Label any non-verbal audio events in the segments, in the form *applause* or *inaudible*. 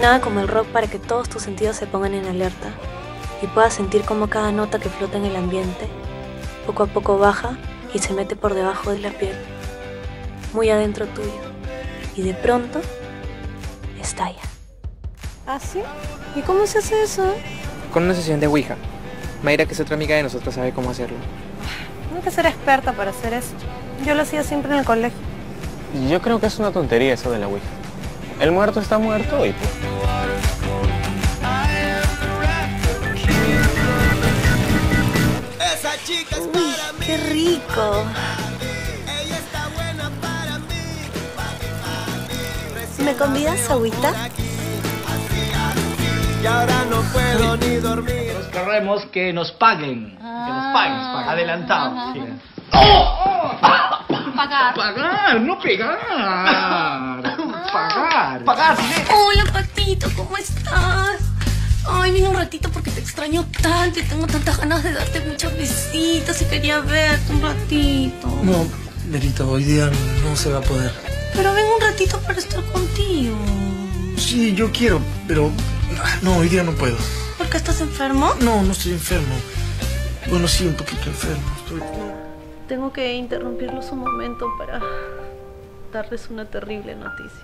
Nada como el rock para que todos tus sentidos se pongan en alerta y puedas sentir como cada nota que flota en el ambiente poco a poco baja y se mete por debajo de la piel, muy adentro tuyo, y de pronto estalla. ¿Ah, sí? ¿Y cómo se hace eso? Con una sesión de Ouija. Mayra, que es otra amiga de nosotros, sabe cómo hacerlo. No hay que ser experta para hacer eso. Yo lo hacía siempre en el colegio. Yo creo que es una tontería eso de la Ouija. El muerto está muerto y pues... Uy, qué rico. ¿Me convidas agüita? Y ahora no puedo ni dormir. Nos queremos que nos paguen. Que nos paguen, Ah, adelantado. sí. Pagar. Pagar, no pegar. *laughs* Pagar. Pagar, dinero. Hola, patito, ¿cómo estás? Ay, vine un ratito porque te extraño tanto y tengo tantas ganas de darte muchas visitas y quería verte un ratito. No, Verita, hoy día no se va a poder. Pero ven un ratito para estar contigo. Sí, yo quiero, pero no, hoy día no puedo. ¿Por qué estás enfermo? No, no estoy enfermo. Bueno, sí, un poquito enfermo. Estoy... Tengo que interrumpirlos un momento para darles una terrible noticia.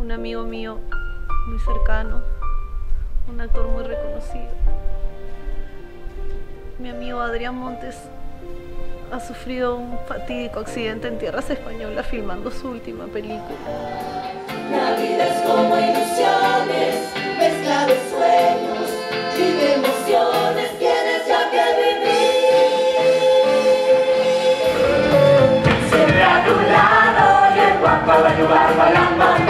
Un amigo mío muy cercano, un actor muy reconocido, mi amigo Adrián Montes ha sufrido un fatídico accidente en tierras españolas filmando su última película. La vida es como ilusiones, mezcla de sueños y de emociones. Tienes ya que vivir. Siempre a tu lado y el guapo va a ayudar bailando.